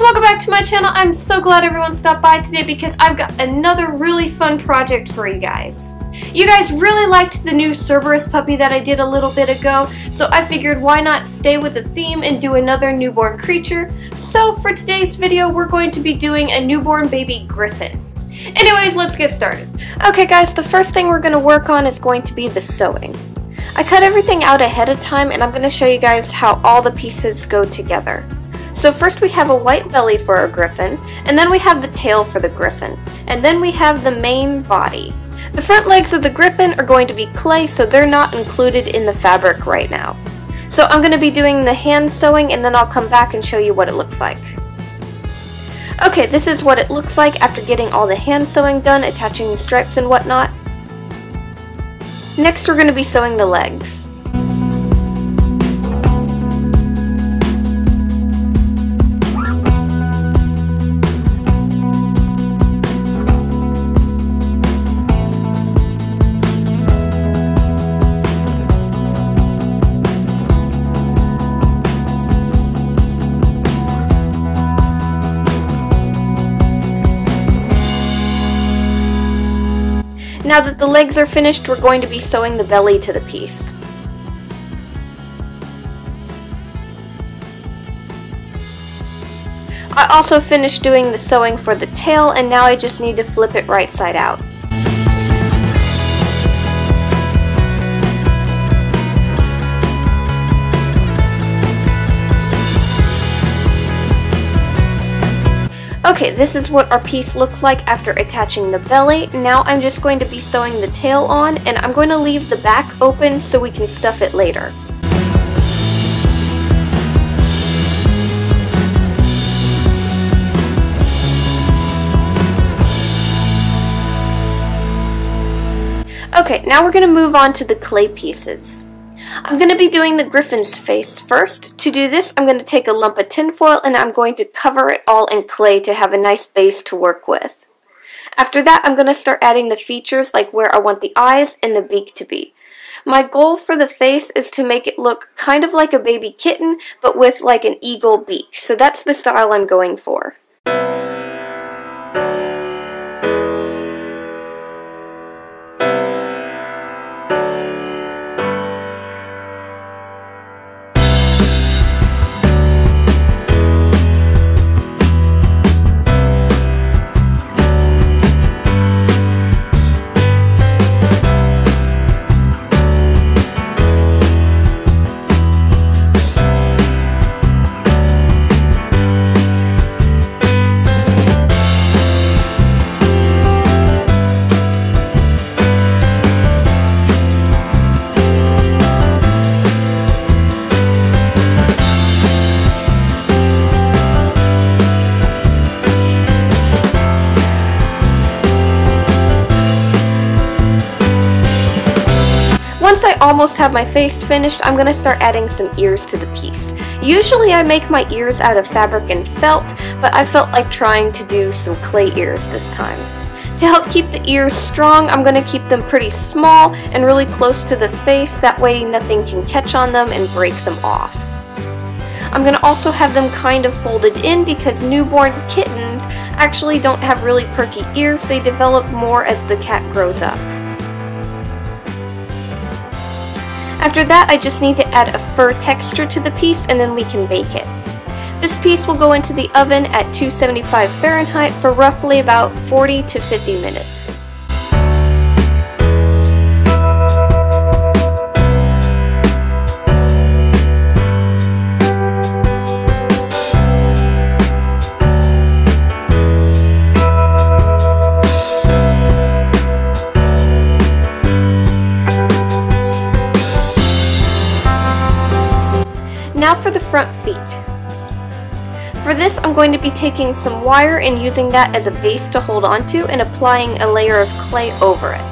welcome back to my channel. I'm so glad everyone stopped by today because I've got another really fun project for you guys. You guys really liked the new Cerberus puppy that I did a little bit ago, so I figured why not stay with the theme and do another newborn creature. So for today's video, we're going to be doing a newborn baby griffin. Anyways, let's get started. Okay guys, the first thing we're going to work on is going to be the sewing. I cut everything out ahead of time and I'm going to show you guys how all the pieces go together. So first we have a white belly for our griffin, and then we have the tail for the griffin, and then we have the main body. The front legs of the griffin are going to be clay, so they're not included in the fabric right now. So I'm going to be doing the hand sewing and then I'll come back and show you what it looks like. Okay, this is what it looks like after getting all the hand sewing done, attaching the stripes and whatnot. Next we're going to be sewing the legs. Now that the legs are finished, we're going to be sewing the belly to the piece. I also finished doing the sewing for the tail and now I just need to flip it right side out. Okay, this is what our piece looks like after attaching the belly. Now I'm just going to be sewing the tail on and I'm going to leave the back open so we can stuff it later. Okay, now we're going to move on to the clay pieces. I'm going to be doing the griffin's face first. To do this, I'm going to take a lump of tinfoil and I'm going to cover it all in clay to have a nice base to work with. After that, I'm going to start adding the features like where I want the eyes and the beak to be. My goal for the face is to make it look kind of like a baby kitten, but with like an eagle beak. So that's the style I'm going for. Almost have my face finished, I'm going to start adding some ears to the piece. Usually I make my ears out of fabric and felt, but I felt like trying to do some clay ears this time. To help keep the ears strong, I'm going to keep them pretty small and really close to the face, that way nothing can catch on them and break them off. I'm going to also have them kind of folded in because newborn kittens actually don't have really perky ears, they develop more as the cat grows up. After that, I just need to add a fur texture to the piece and then we can bake it. This piece will go into the oven at 275 Fahrenheit for roughly about 40 to 50 minutes. Front feet. For this, I'm going to be taking some wire and using that as a base to hold onto and applying a layer of clay over it.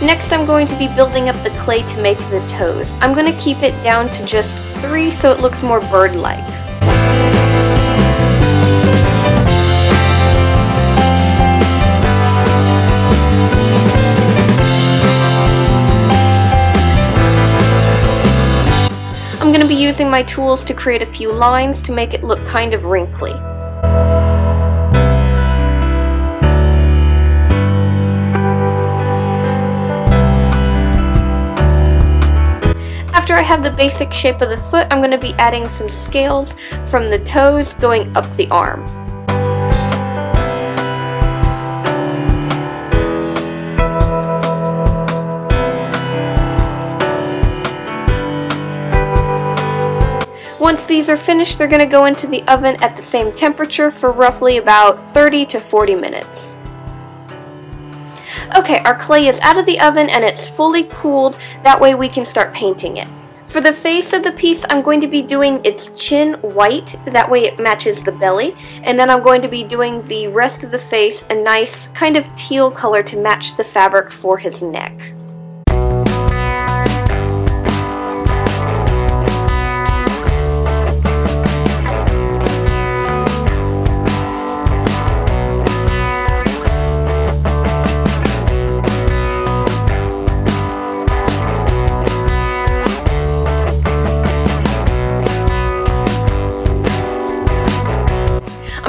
Next I'm going to be building up the clay to make the toes. I'm going to keep it down to just three so it looks more bird-like. Using my tools to create a few lines to make it look kind of wrinkly. After I have the basic shape of the foot, I'm going to be adding some scales from the toes going up the arm. Once these are finished, they're going to go into the oven at the same temperature for roughly about 30 to 40 minutes. Okay, our clay is out of the oven and it's fully cooled, that way we can start painting it. For the face of the piece, I'm going to be doing its chin white, that way it matches the belly, and then I'm going to be doing the rest of the face a nice kind of teal color to match the fabric for his neck.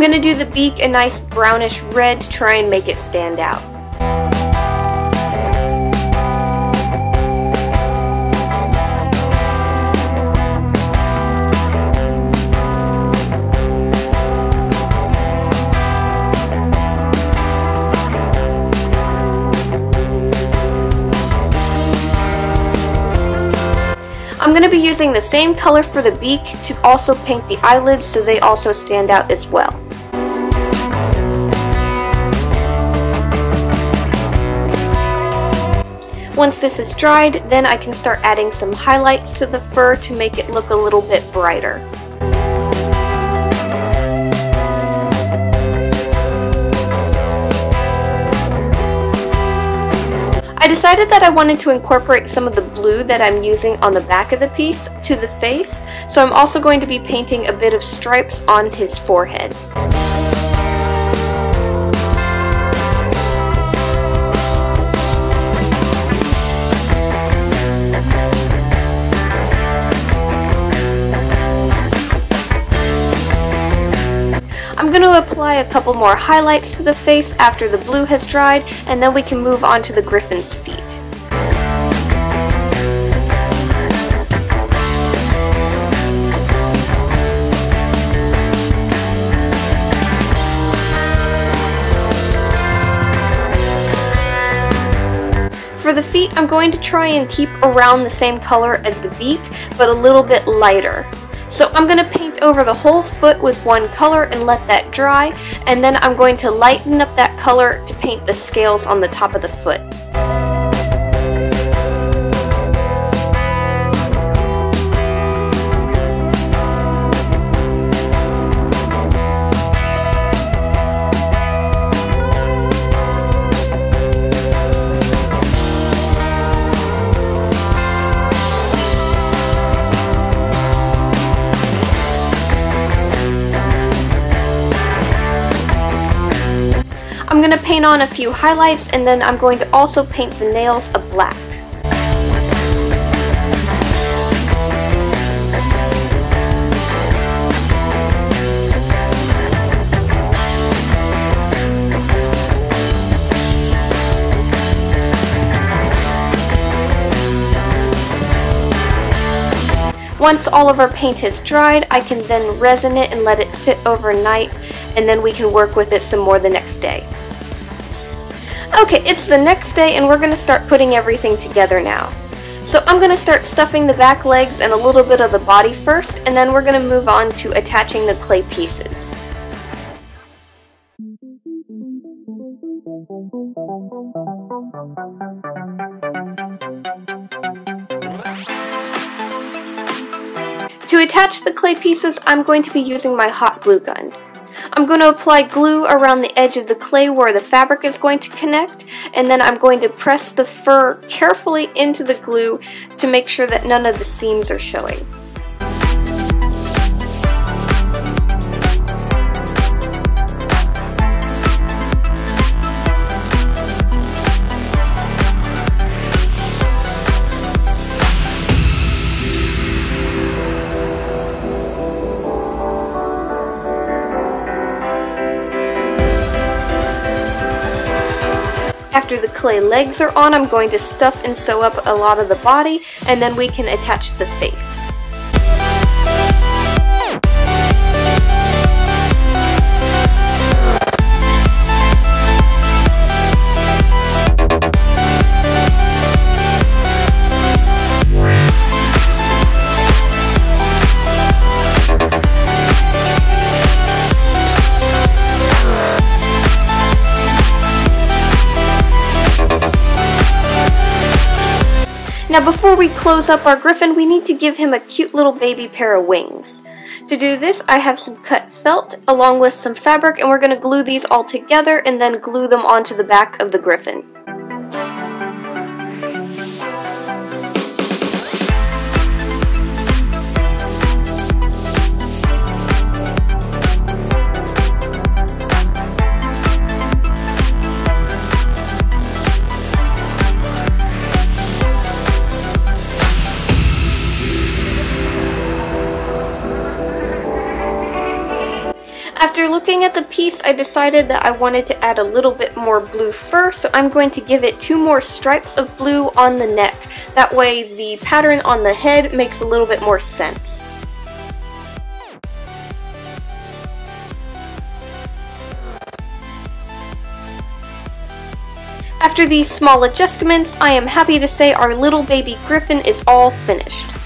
I'm going to do the beak a nice brownish red to try and make it stand out. I'm going to be using the same color for the beak to also paint the eyelids so they also stand out as well. Once this is dried, then I can start adding some highlights to the fur to make it look a little bit brighter. I decided that I wanted to incorporate some of the blue that I'm using on the back of the piece to the face, so I'm also going to be painting a bit of stripes on his forehead. A couple more highlights to the face after the blue has dried, and then we can move on to the griffin's feet. For the feet, I'm going to try and keep around the same color as the beak, but a little bit lighter. So I'm going to paint over the whole foot with one color and let that dry, and then I'm going to lighten up that color to paint the scales on the top of the foot. I'm going to paint on a few highlights and then I'm going to also paint the nails a black. Once all of our paint is dried, I can then resin it and let it sit overnight, and then we can work with it some more the next day. Okay, it's the next day and we're going to start putting everything together now. So I'm going to start stuffing the back legs and a little bit of the body first, and then we're going to move on to attaching the clay pieces. To attach the clay pieces, I'm going to be using my hot glue gun. I'm going to apply glue around the edge of the clay where the fabric is going to connect and then I'm going to press the fur carefully into the glue to make sure that none of the seams are showing. Clay legs are on, I'm going to stuff and sew up a lot of the body, and then we can attach the face. Now before we close up our griffin, we need to give him a cute little baby pair of wings. To do this, I have some cut felt along with some fabric and we're going to glue these all together and then glue them onto the back of the griffin. Looking at the piece, I decided that I wanted to add a little bit more blue fur, so I'm going to give it two more stripes of blue on the neck. That way the pattern on the head makes a little bit more sense. After these small adjustments, I am happy to say our little baby griffin is all finished.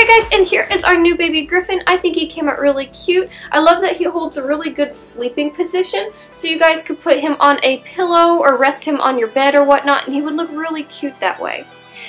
Okay guys, and here is our new baby griffin. I think he came out really cute. I love that he holds a really good sleeping position, so you guys could put him on a pillow or rest him on your bed or whatnot, and he would look really cute that way.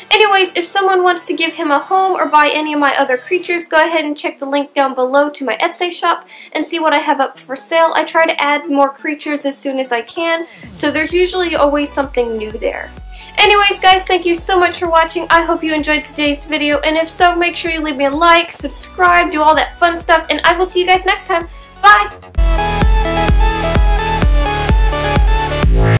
Anyways, if someone wants to give him a home or buy any of my other creatures, go ahead and check the link down below to my Etsy shop and see what I have up for sale. I try to add more creatures as soon as I can, so there's usually always something new there. Anyways, guys, thank you so much for watching. I hope you enjoyed today's video, and if so, make sure you leave me a like, subscribe, do all that fun stuff, and I will see you guys next time. Bye!